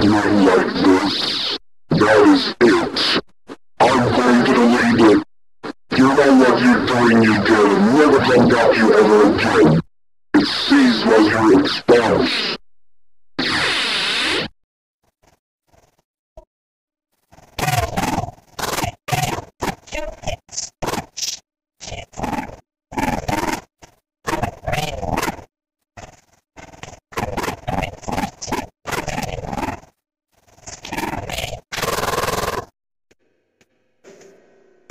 blow like this. That is it. I'm going to delete it. You know what you're doing, you did, and never come back here ever again. It sees was your response.